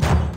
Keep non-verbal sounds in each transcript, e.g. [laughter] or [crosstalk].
you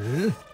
嗯。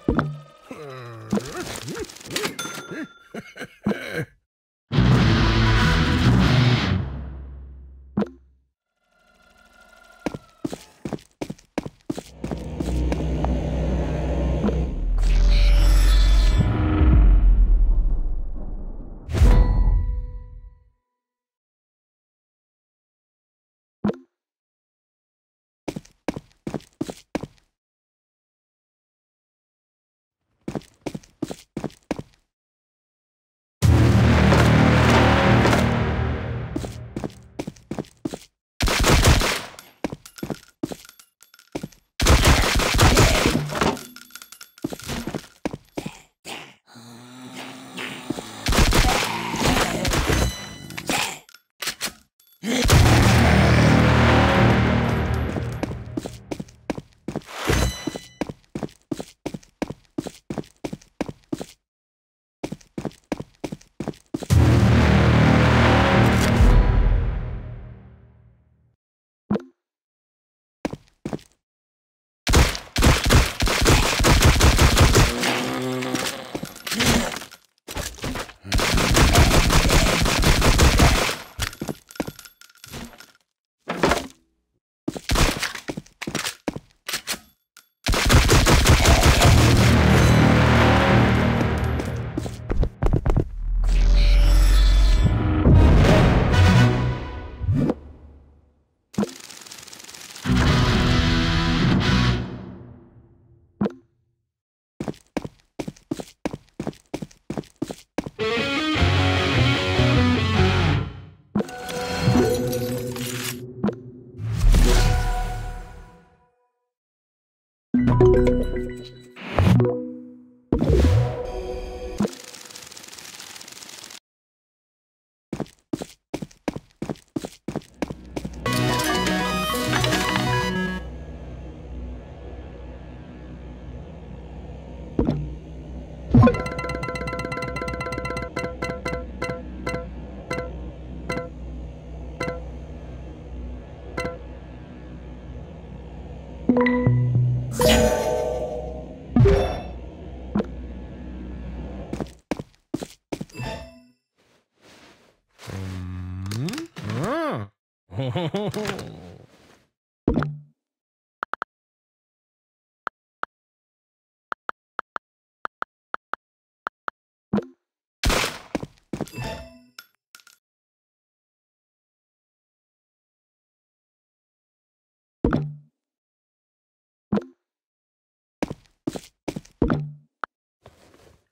Mm-hmm.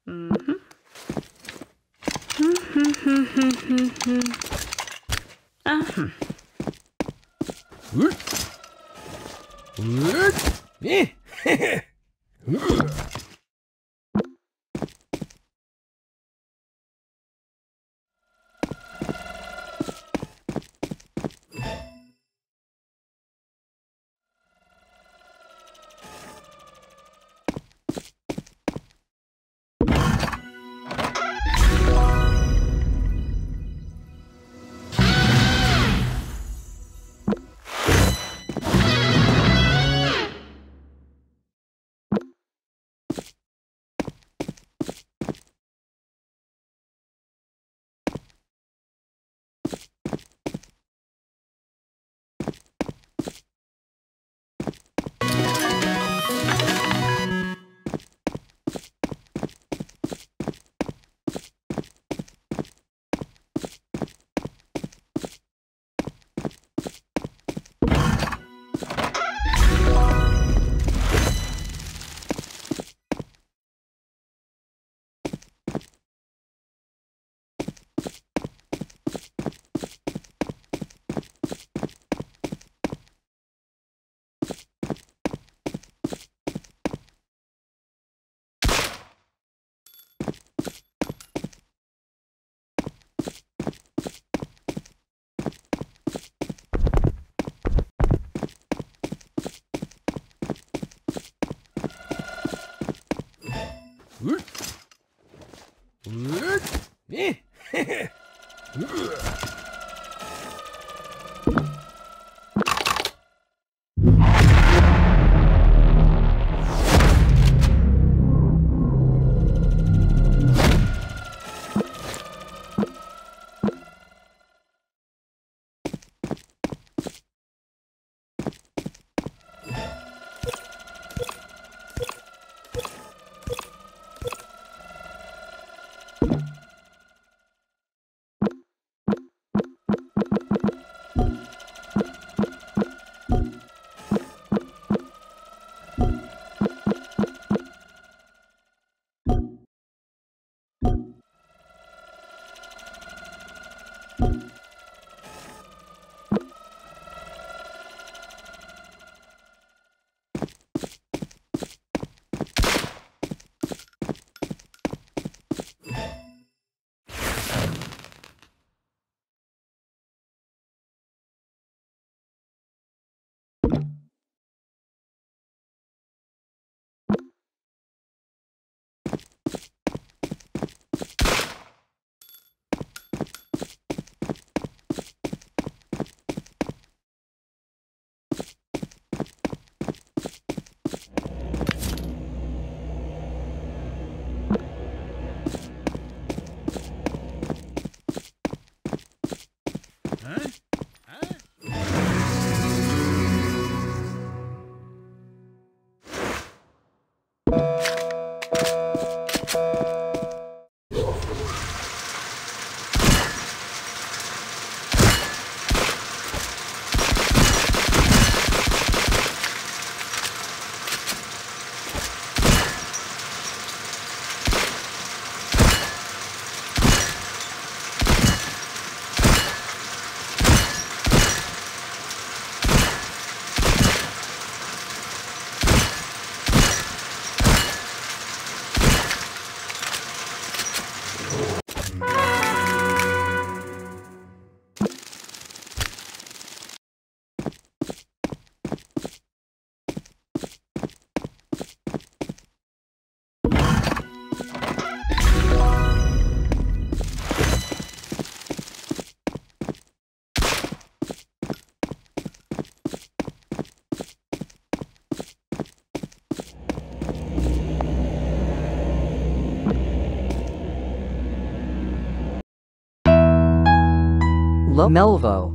Mm-hmm. Mm-hmm. Mm-hmm. Uh-huh. Yeah. [laughs] Ne? Aha. Lo Melvo